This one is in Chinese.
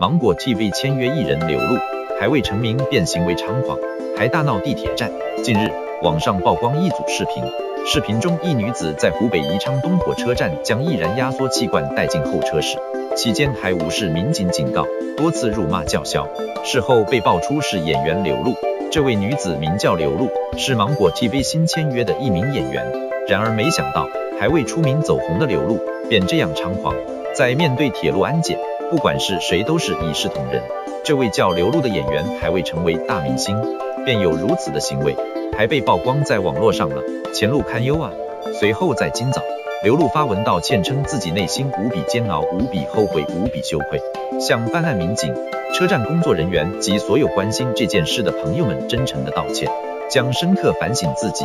芒果 TV 签约艺人刘露，还未成名便行为猖狂，还大闹地铁站。近日，网上曝光一组视频，视频中一女子在湖北宜昌东火车站将易燃压缩气罐带进候车室，期间还无视民警警告，多次辱骂叫嚣。事后被爆出是演员刘露，这位女子名叫刘露，是芒果 TV 新签约的一名演员。然而没想到，还未出名走红的刘露，便这样猖狂，在面对铁路安检。不管是谁，都是一视同仁。这位叫刘露的演员还未成为大明星，便有如此的行为，还被曝光在网络上了，前路堪忧啊！随后在今早，刘露发文道歉，称自己内心无比煎熬、无比后悔、无比羞愧，向办案民警、车站工作人员及所有关心这件事的朋友们真诚的道歉，将深刻反省自己。